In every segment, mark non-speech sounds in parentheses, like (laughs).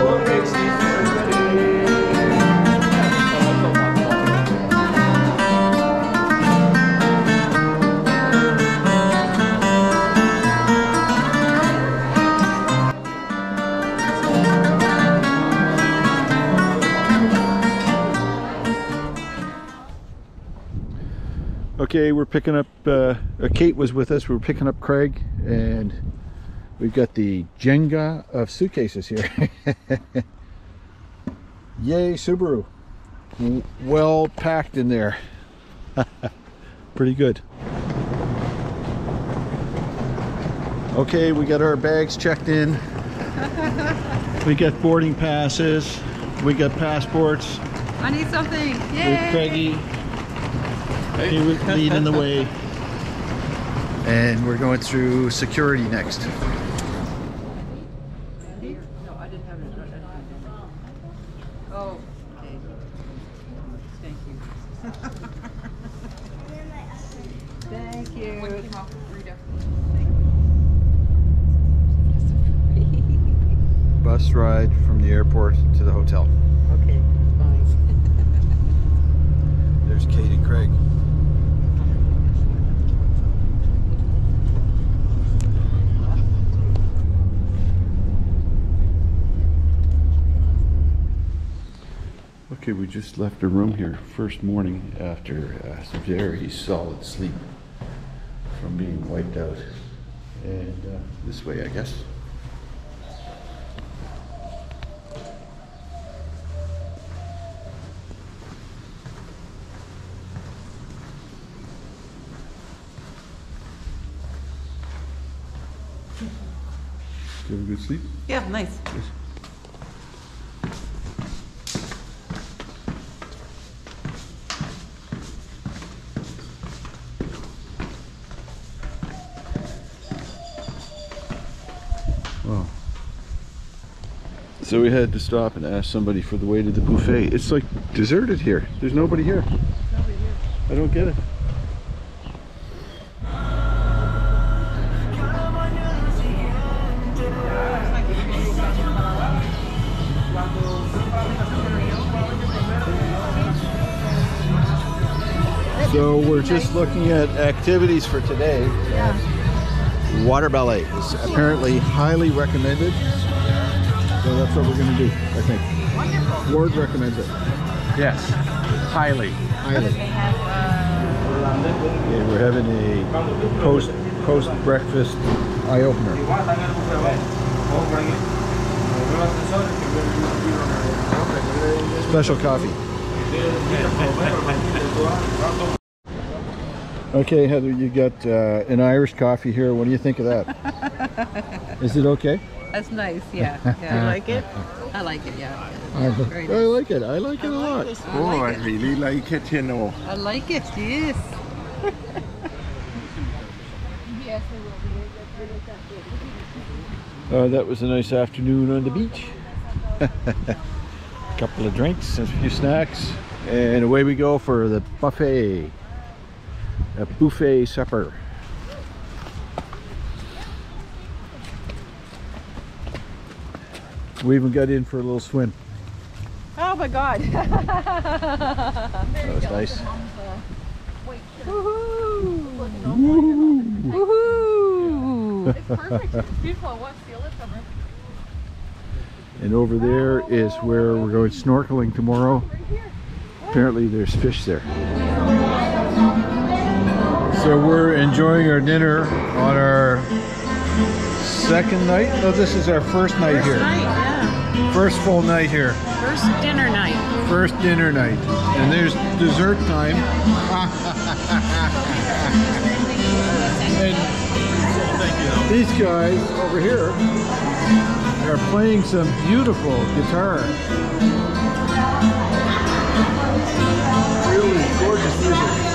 porque We're picking up, uh, uh, Kate was with us, we're picking up Craig, and we've got the Jenga of suitcases here. (laughs) Yay, Subaru. Well packed in there. (laughs) Pretty good. Okay, we got our bags checked in. (laughs) We got boarding passes. We got passports. I need something. With Yay! Craigie. He was leading the way. And we're going through security next. No, I didn't have it. Oh, okay. Thank you. Thank you. What came off Rita? Bus ride from the airport to the hotel. Okay, fine. There's Kate and Craig. Okay, we just left a room here first morning after uh, some very solid sleep from being wiped out. And uh, this way, I guess. Did you have a good sleep? Yeah, nice. Wow. So we had to stop and ask somebody for the way to the buffet. It's like deserted here. There's nobody here. I don't get it. So we're just looking at activities for today. and Water ballet is apparently highly recommended. So that's what we're going to do, I think. Ward recommends it. Yes, highly. Highly. Okay, we're having a post post breakfast eye opener. Special coffee. Okay, Heather, you got uh, an Irish coffee here. What do you think of that? (laughs) Is it okay? That's nice, yeah. yeah. You (laughs) like it? I like it, yeah. I, Very I like it. I like it a lot. Oh, I really like it, you know. I like it, yes. (laughs) Uh, that was a nice afternoon on the beach. a (laughs) Couple of drinks, a few snacks, and away we go for the buffet. A buffet supper. We even got in for a little swim. Oh my god. (laughs) That was nice. Woohoo! Woohoo! It's perfect. It's (laughs) beautiful. I want to feel it summer. And over there is where we're going snorkeling tomorrow. Apparently there's fish there. So we're enjoying our dinner on our second night. No, this is our first night here. First full night here. First dinner night. First dinner night. And there's dessert time. (laughs) and these guys over here are playing some beautiful guitar. Really gorgeous music.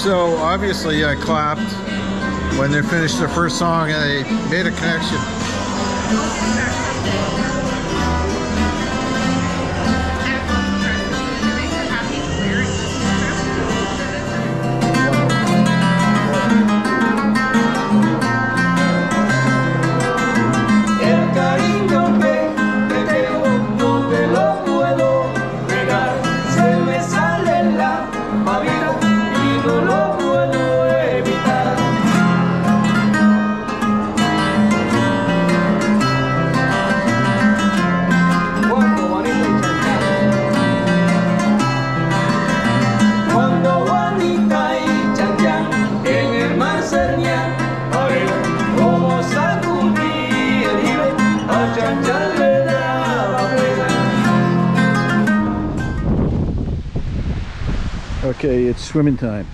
So obviously I clapped when they finished their first song and they made a connection. Swimming time.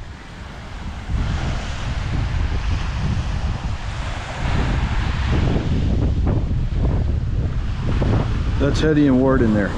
That's Hetty and Ward in there.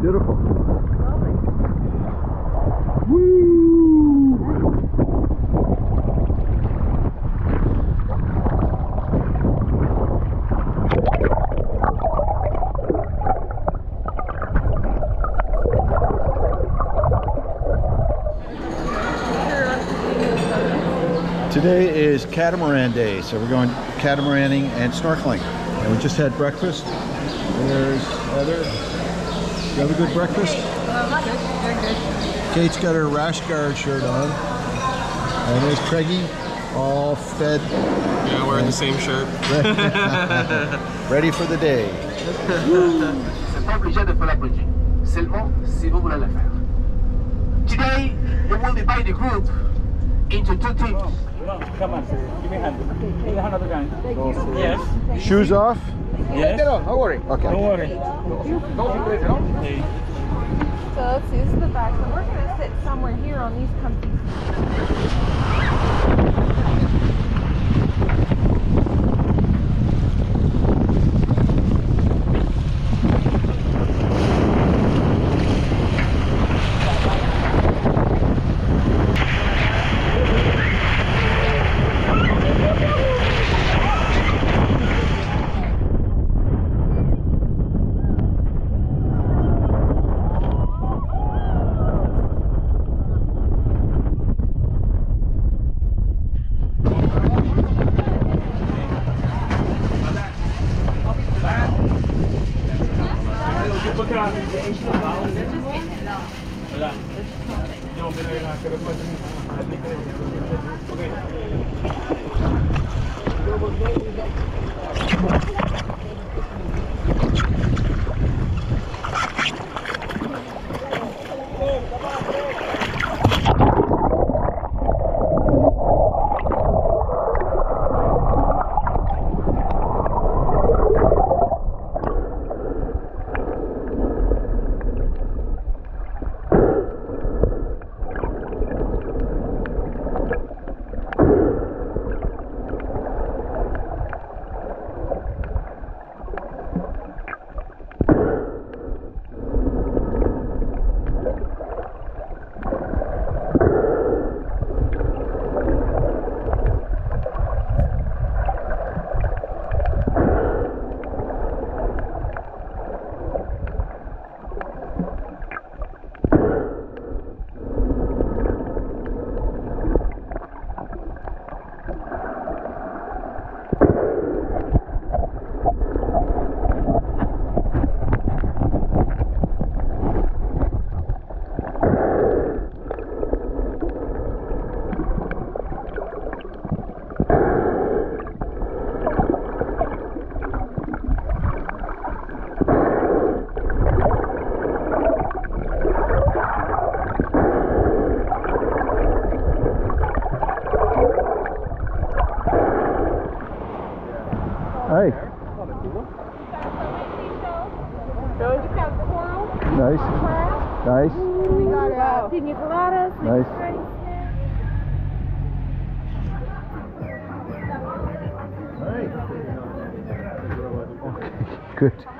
Beautiful. Woo! Today is catamaran day, so we're going catamaraning and snorkeling. And we just had breakfast. There's Heather. You have a good breakfast? Uh, good. Kate's got her rash guard shirt on. And there's Craigie, all fed, Yeah, wearing the same shirt. (laughs) ready for the day. C'est pas obligé de faire la bridging. Seulement si vous voulez le faire. Today, we will divide the group into two teams. Come on, give me a hand. Give me a hand of the gang. Yes. Shoes off? Yes. Don't worry. Okay. Don't worry. So let's see, this is the back. So we're gonna sit somewhere here on these comfy Hey. Nice. Nice. We got uh, pina coladas. Nice. Hey. Okay, good.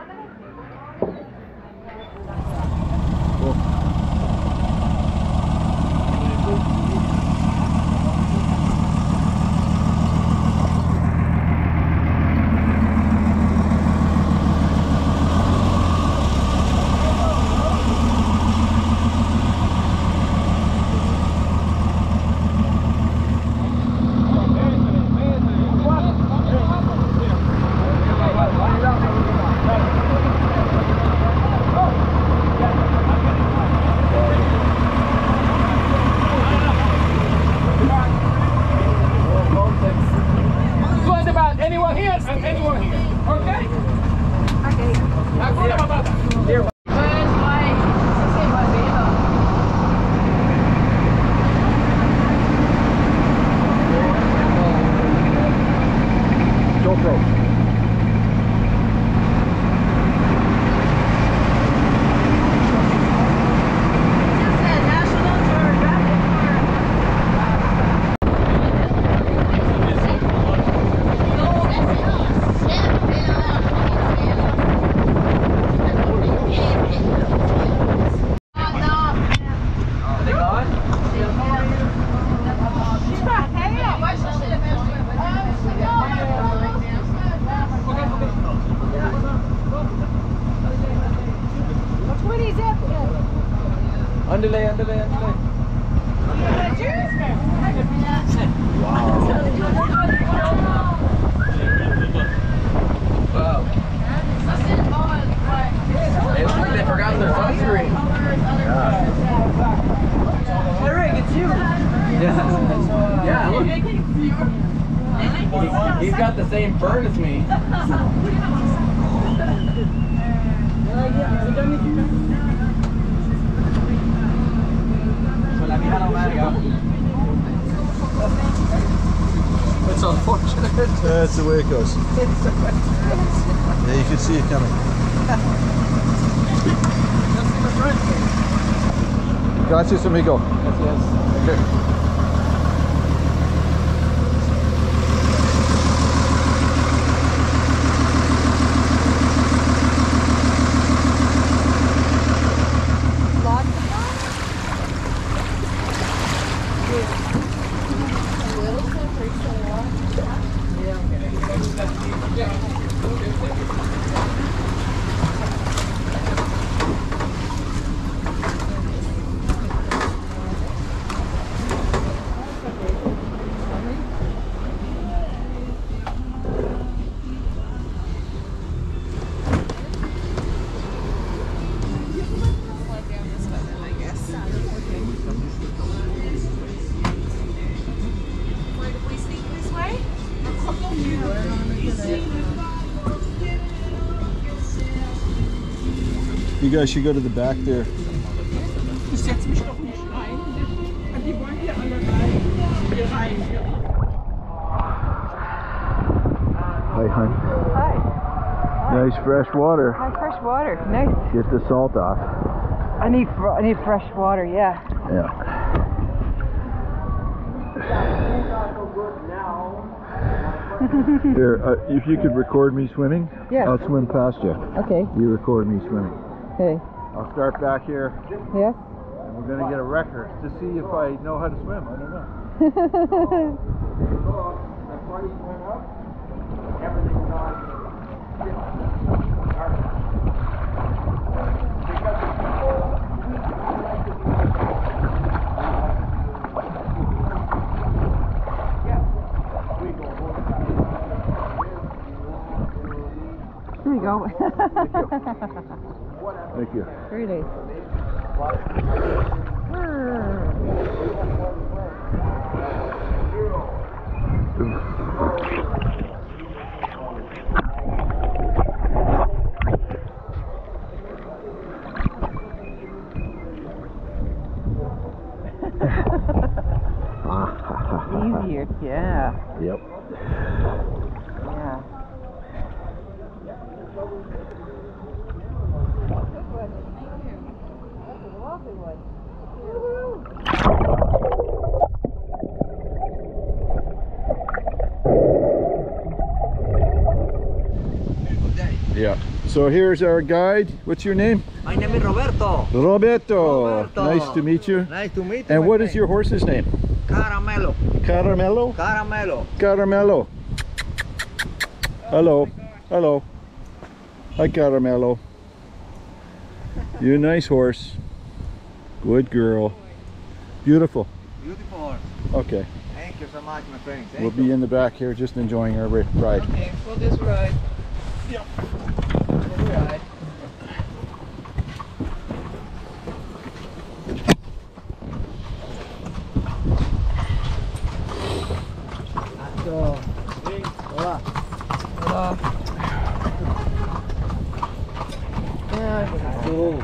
That's the way it goes. Yeah, you can see it coming. Gracias, amigo. Okay. You guys should go to the back there. Hi, hon. Hi. Nice fresh water. Hi, fresh water. Nice. Get the salt off. I need fr- I need fresh water. Yeah. Yeah. (laughs) Here, uh, if you could record me swimming, Yes. I'll swim past you. Okay. You record me swimming. Hey. I'll start back here, Yes. and we're gonna get a record to see if I know how to swim. I don't know. Here we go. (laughs) Thank you. Very nice. Easier. Yeah. Yep. Yeah. exactly one. Yeah. So here's our guide. What's your name? My name is Roberto. Roberto. Roberto. Nice to meet you. Nice to meet you. And my what is friend. your horse's name? Caramelo? Caramelo? Caramelo. Caramello. Hello. Hello. Hi, Caramello. You're a nice horse. Good girl. Beautiful. Beautiful horse. Okay. Thank you so much, my friend. Thank We'll you. be in the back here just enjoying our ride. Okay, we'll just ride. We'll So, hola. Hola. Oh,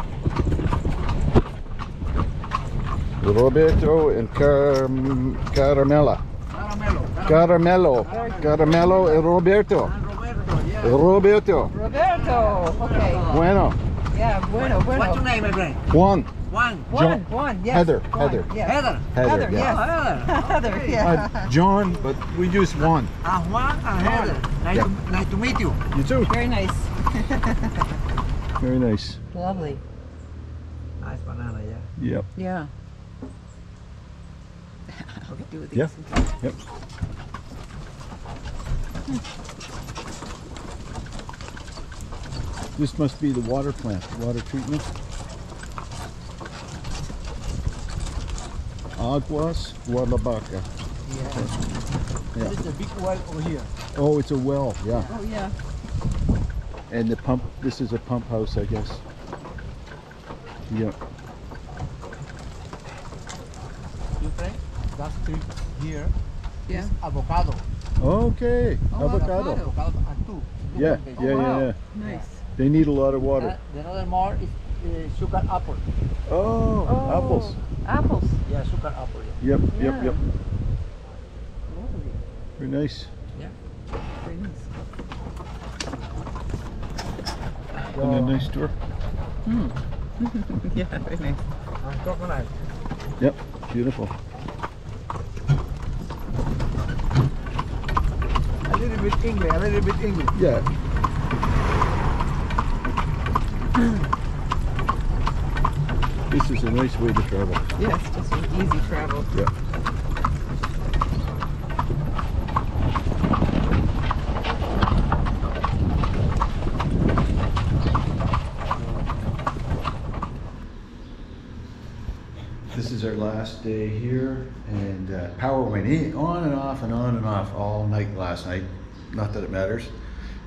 Roberto and Caram- Caramella. Caramelo. Caramello. Caramello and Roberto. And Roberto, yeah. Roberto. Roberto. Okay. Bueno. Yeah, bueno, bueno. What's your name, my friend? Juan. Juan. One, one, yes. Heather, one, Heather. Yes. Heather. Heather. Heather, yeah. yes. Oh, Heather. Heather, Okay. yeah. Uh, John, but we use Juan. Ah, Juan and Heather. Nice, Yeah. to, nice to meet you. You too. Very nice. (laughs) Very nice. Lovely. Nice banana, yeah. Yep. Yeah. (laughs) I'll do these. Yeah. Yep. This must be the water plant, water treatment. Aguas Guardalavaca. Yeah. This is a big well over here. Oh, it's a well, yeah. Oh, yeah. And the pump, this is a pump house, I guess. Yeah. You think? That's tree here. Yeah. Avocado. Okay, Oh, avocado. avocado. Avocado and two. two Yeah, big. yeah, yeah, yeah. Nice. They need a lot of water. Uh, the other more is uh, sugar apple. Oh, apples. Apples. Yeah, sugar apple. Yeah. Yep, yep, Yeah. yep. Lovely. Very nice. Yeah. Very nice. And a nice door. Hmm. (laughs) Yeah, very nice. And coconut. Yep, beautiful. A little bit English, a little bit English. Yeah. (clears throat) This is a nice way to travel. Yes, just an easy travel. Yeah. This is our last day here, and uh, power went in, on and off and on and off all night last night. Not that it matters.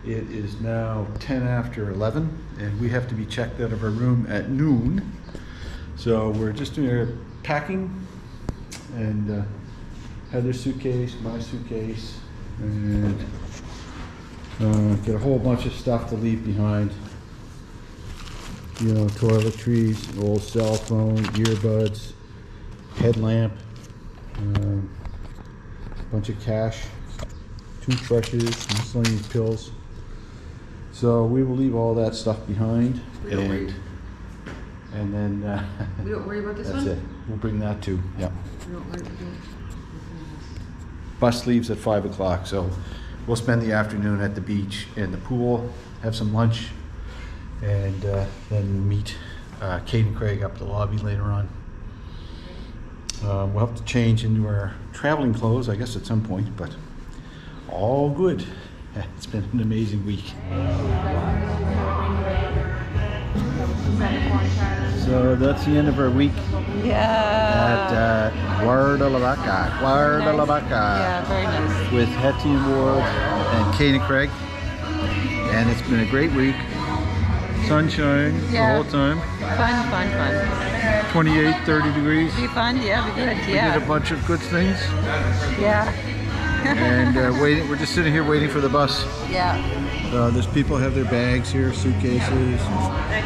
It is now 10 after 11, and we have to be checked out of our room at noon. So we're just doing our packing, and uh, Heather's suitcase, my suitcase, and uh, get a whole bunch of stuff to leave behind. You know, toiletries, old cell phone, earbuds, headlamp, um, bunch of cash, toothbrushes, miscellaneous pills. So we will leave all that stuff behind. It'll wait. And then, uh, (laughs) We don't worry about this that's one? it. We'll bring that too, yeah. We don't worry, we don't. Bus leaves at five o'clock, so we'll spend the afternoon at the beach and the pool, have some lunch, and uh, then meet uh, Kate and Craig up the lobby later on. Um, we'll have to change into our traveling clothes, I guess, at some point, but all good. (laughs) It's been an amazing week. So that's the end of our week at Yeah. uh, Guardalavaca. Guardalavaca. Yeah, very nice. with Hetty Ward and Kate and Craig. And it's been a great week. Sunshine Yeah. the whole time. Fun, fun, fun. 28, 30 degrees. Be fun, yeah, be good, We did a bunch of good things. Yeah, And uh, (laughs) waiting, we're just sitting here waiting for the bus. yeah. Uh, there's people have their bags here, suitcases.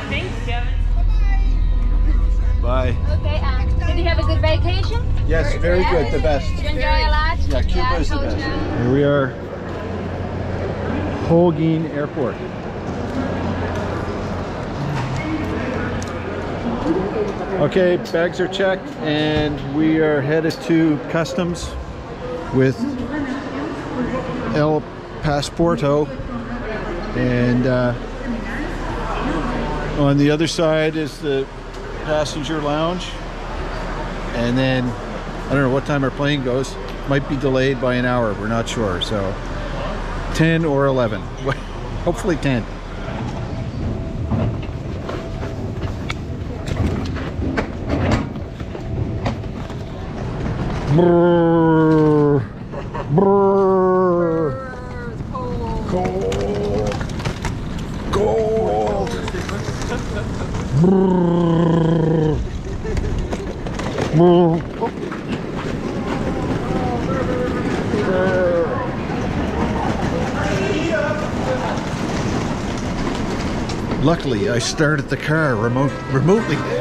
Thanks, Kevin. Bye. Okay, um, did you have a good vacation? Yes, very good, the best. Did you enjoy a lot? Yeah, Cuba is the best. you. Here we are, Holguin Airport. Okay, bags are checked and we are headed to customs with El Pasporto. And uh, on the other side is the passenger lounge. And then I don't know what time our plane goes. Might be delayed by an hour. We're not sure. So 10 or 11. (laughs) Hopefully 10. Brrr. Brrr. Gold. Gold. Brrr. Luckily, I started the car remote remotely.